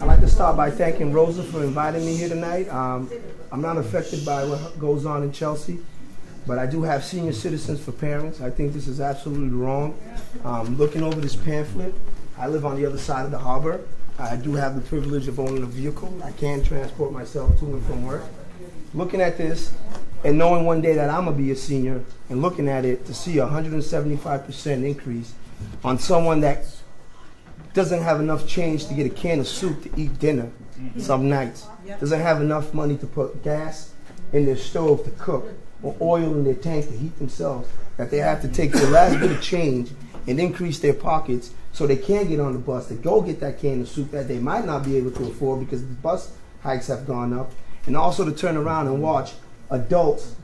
I'd like to start by thanking Rosa for inviting me here tonight. Um, I'm not affected by what goes on in Chelsea, but I do have senior citizens for parents. I think this is absolutely wrong. Um, looking over this pamphlet, I live on the other side of the harbor. I do have the privilege of owning a vehicle. I can transport myself to and from work. Looking at this and knowing one day that I'm going to be a senior and looking at it to see a 175% increase on someone that doesn't have enough change to get a can of soup to eat dinner some nights, doesn't have enough money to put gas in their stove to cook or oil in their tank to heat themselves, that they have to take the last bit of change and increase their pockets so they can get on the bus to go get that can of soup that they might not be able to afford because the bus hikes have gone up, and also to turn around and watch adults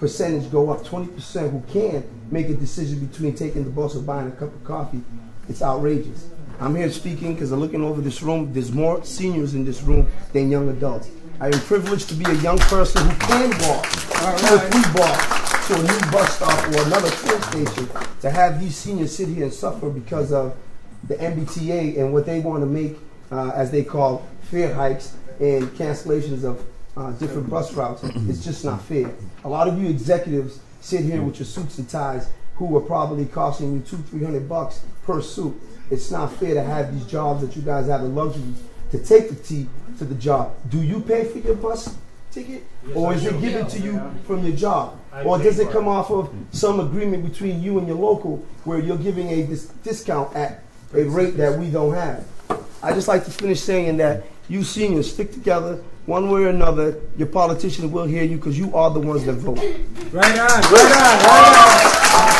percentage go up. 20% who can make a decision between taking the bus or buying a cup of coffee. It's outrageous. I'm here speaking because I'm looking over this room. There's more seniors in this room than young adults. I am privileged to be a young person who can walk two or three blocks to a new bus stop or another train station. To have these seniors sit here and suffer because of the MBTA and what they want to make, uh, as they call fare hikes and cancellations of uh, different bus routes, it's just not fair. A lot of you executives sit here with your suits and ties who are probably costing you two, three hundred bucks per suit it's not fair to have these jobs that you guys have the luxury to take the T to the job. Do you pay for your bus ticket? Yes, or is it given to you from your job? Or does it come off of some agreement between you and your local where you're giving a dis- discount at a rate that we don't have? I just like to finish saying that you seniors stick together one way or another. Your politicians will hear you because you are the ones that vote. Right on, right on, right on.